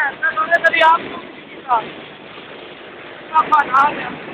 मैं मैं कभी आप भी नहीं